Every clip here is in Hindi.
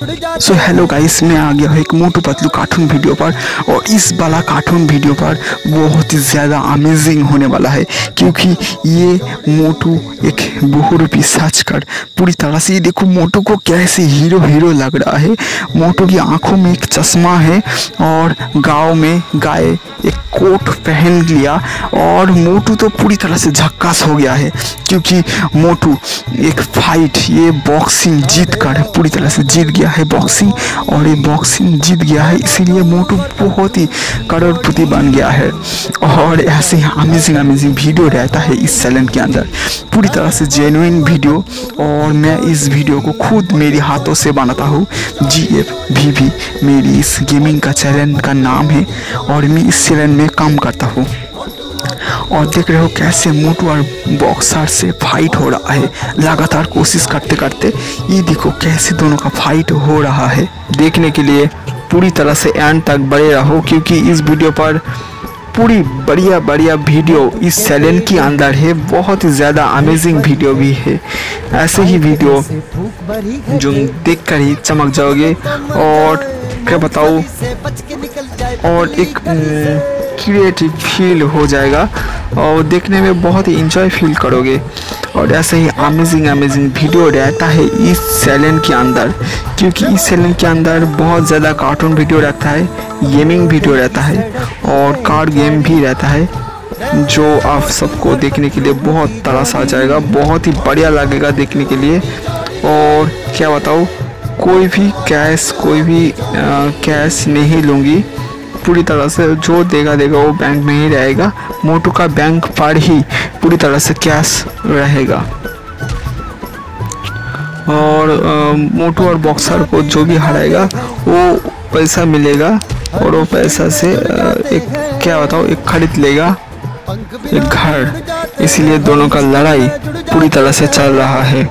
सो हेलो गाइस मैं आ गया हूँ एक मोटू पतलू कार्टून वीडियो पर और इस वाला कार्टून वीडियो पर बहुत ही ज़्यादा अमेजिंग होने वाला है क्योंकि ये मोटू एक बहुरूपी सच कर पूरी तरह से ये देखो मोटू को कैसे हीरो हीरो लग रहा है। मोटू की आँखों में एक चश्मा है और गाँव में गाय एक कोट पहन लिया और मोटू तो पूरी तरह से झक्कास हो गया है क्योंकि मोटू एक फाइट ये बॉक्सिंग जीत कर पूरी तरह से जीत गया है बॉक्सिंग और ये बॉक्सिंग जीत गया है, इसीलिए मोटू बहुत ही करोड़पति बन गया है। और ऐसे अमेजिंग अमेजिंग वीडियो रहता है इस चैनल के अंदर। पूरी तरह से जेनुइन वीडियो और मैं इस वीडियो को खुद मेरे हाथों से बनाता हूँ। जी एफ़ भी मेरी इस गेमिंग का चैनल का नाम है और मैं इस चैनल में काम करता हूँ। और देख रहे हो कैसे मोटू और बॉक्सर से फाइट हो रहा है। लगातार कोशिश करते करते ये देखो कैसे दोनों का फाइट हो रहा है। देखने के लिए पूरी तरह से एंड तक बड़े रहो, क्योंकि इस वीडियो पर पूरी बढ़िया बढ़िया वीडियो इस चैनल के अंदर है। बहुत ही ज़्यादा अमेजिंग वीडियो भी है। ऐसे ही वीडियो जो देख कर ही चमक जाओगे। और क्या बताओ और एक क्रिएटिव फील हो जाएगा और देखने में बहुत ही इंजॉय फील करोगे। और ऐसे ही अमेजिंग अमेजिंग वीडियो रहता है इस चैनल के अंदर, क्योंकि इस चैनल के अंदर बहुत ज़्यादा कार्टून वीडियो रहता है गेमिंग वीडियो रहता है और कार्ड गेम भी रहता है, जो आप सबको देखने के लिए बहुत तरस आ जाएगा, बहुत ही बढ़िया लगेगा देखने के लिए। और क्या बताऊँ, कोई भी कैश कोई भी कैश नहीं लूँगी। पूरी तरह से जो देगा देगा, वो बैंक में ही रहेगा। मोटू का बैंक पर ही पूरी तरह से कैश रहेगा। और मोटू और बॉक्सर को जो भी हराएगा, वो पैसा मिलेगा और वो पैसा से एक, क्या बताओ एक खरीद लेगा। एक घर। इसीलिए दोनों का लड़ाई पूरी तरह से चल रहा है।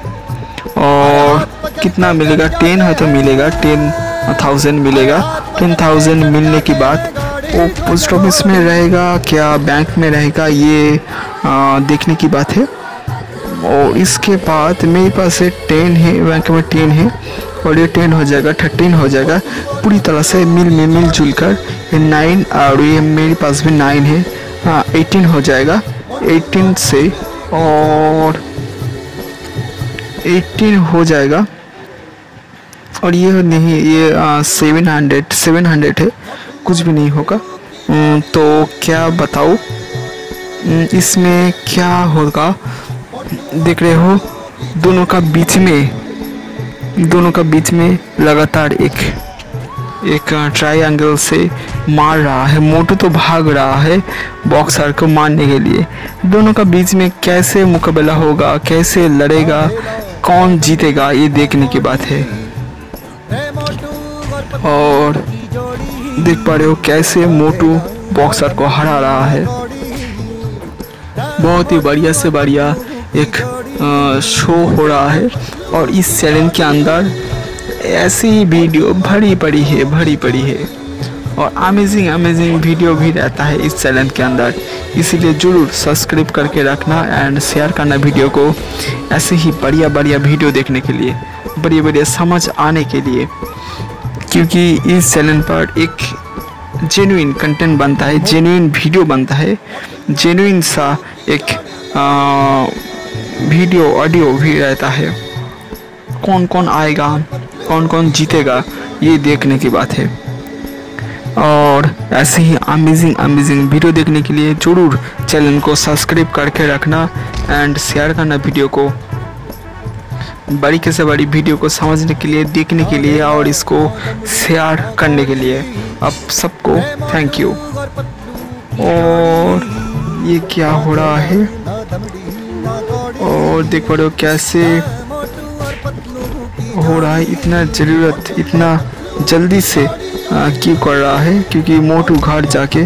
और कितना मिलेगा? टेन है तो मिलेगा। टेन थाउज़ेंड मिलेगा। टेन थाउज़ेंड मिलने के बाद वो पोस्ट ऑफ़िस में रहेगा क्या बैंक में रहेगा ये आ, देखने की बात है। और इसके बाद मेरे पास है टेन है बैंक में टेन है और ये टेन हो जाएगा थर्टीन हो जाएगा। पूरी तरह से मिल में मिल जुल कर ये नाइन और ये मेरे पास भी नाइन है। हाँ एटीन हो जाएगा। एटीन से और एटीन हो जाएगा। और ये नहीं, ये सेवन हंड्रेड सेवन हंड्रेड है। कुछ भी नहीं होगा। तो क्या बताओ इसमें क्या होगा? देख रहे हो, दोनों का बीच में, दोनों का बीच में लगातार एक एक ट्रायंगल से मार रहा है। मोटू तो भाग रहा है बॉक्सर को मारने के लिए। दोनों का बीच में कैसे मुकाबला होगा, कैसे लड़ेगा, कौन जीतेगा, ये देखने की बात है। और देख पा रहे हो कैसे मोटू बॉक्सर को हरा रहा है। बहुत ही बढ़िया से बढ़िया एक शो हो रहा है और इस चैनल के अंदर ऐसी ही वीडियो भरी पड़ी है, भरी पड़ी है। और अमेजिंग अमेजिंग वीडियो भी रहता है इस चैनल के अंदर। इसीलिए ज़रूर सब्सक्राइब करके रखना एंड शेयर करना वीडियो को। ऐसे ही बढ़िया बढ़िया वीडियो देखने के लिए। बढ़िया बड़ी समझ आने के लिए, क्योंकि इस चैनल पर एक जेन्युइन कंटेंट बनता है जेन्युइन वीडियो बनता है जेन्युइन सा एक वीडियो ऑडियो भी रहता है। कौन कौन आएगा कौन कौन जीतेगा, ये देखने की बात है। और ऐसे ही अमेजिंग अमेजिंग वीडियो देखने के लिए ज़रूर चैनल को सब्सक्राइब करके रखना एंड शेयर करना वीडियो को। बड़ी से बड़ी वीडियो को समझने के लिए, देखने के लिए और इसको शेयर करने के लिए। अब सबको थैंक यू और ये क्या हो रहा है? और देख पा रहे हो कैसे हो रहा है? इतना ज़रूरत, इतना जल्दी से क्यों कर रहा है? क्योंकि मोटू घर जाके